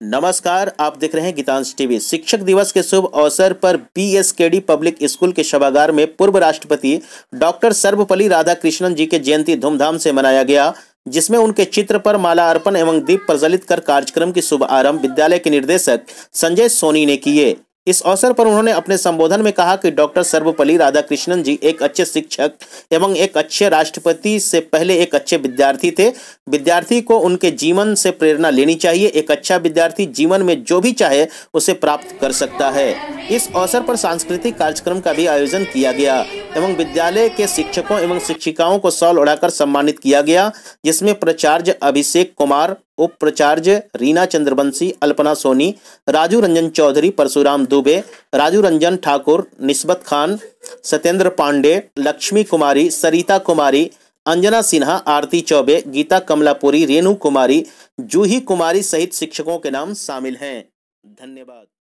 नमस्कार, आप देख रहे हैं गीतांश टीवी। शिक्षक दिवस के शुभ अवसर पर बीएसकेडी पब्लिक स्कूल के सभागार में पूर्व राष्ट्रपति डॉक्टर सर्वपल्ली राधाकृष्णन जी के जयंती धूमधाम से मनाया गया, जिसमें उनके चित्र पर माला अर्पण एवं दीप प्रज्वलित कर कार्यक्रम की शुभ आरंभ विद्यालय के निर्देशक संजय सोनी ने किए। इस अवसर पर उन्होंने अपने संबोधन में कहा कि डॉक्टर सर्वपल्ली राधाकृष्णन जी एक अच्छे शिक्षक एवं एक अच्छे राष्ट्रपति से पहले एक अच्छे विद्यार्थी थे। विद्यार्थी को उनके जीवन से प्रेरणा लेनी चाहिए। एक अच्छा विद्यार्थी जीवन में जो भी चाहे, उसे प्राप्त कर सकता है। इस अवसर पर सांस्कृतिक कार्यक्रम का भी आयोजन किया गया एवं विद्यालय के शिक्षकों एवं शिक्षिकाओं को सॉल उड़ाकर सम्मानित किया गया, जिसमें प्राचार्य अभिषेक कुमार उप प्राचार्य रीना चंद्रवंशी, अल्पना सोनी, राजू रंजन चौधरी, परशुराम दुबे, राजू रंजन ठाकुर, निस्बत खान, सत्येंद्र पांडे, लक्ष्मी कुमारी, सरिता कुमारी, अंजना सिन्हा, आरती चौबे, गीता कमलापुरी, रेणु कुमारी, जूही कुमारी सहित शिक्षकों के नाम शामिल हैं। धन्यवाद।